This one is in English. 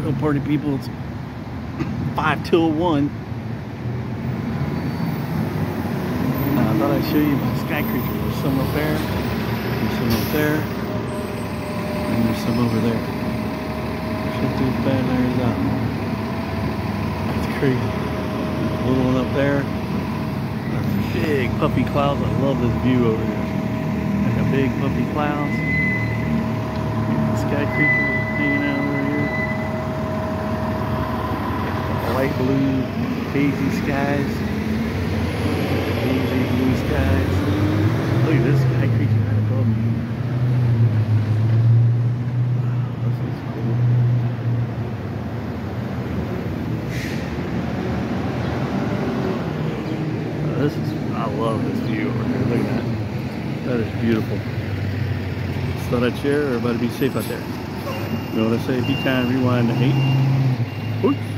Real party people. It's five till one. I thought I'd show you my sky creature. There's some up there. There's some up there. And there's some over there. Check those bad layers out. That's crazy. There's a little one up there. Big puffy clouds. I love this view over here. Like a big puffy clouds. Sky creature hanging out over here. Light blue, hazy skies. Hazy blue skies. Look at this sky creature right above me. This is cool. Uh, this is, I love this view over here. Look at that. That is beautiful. Just thought I'd share. Everybody be safe out there. You know what I say? Be kind, rewind, and hate. Oops.